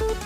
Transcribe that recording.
you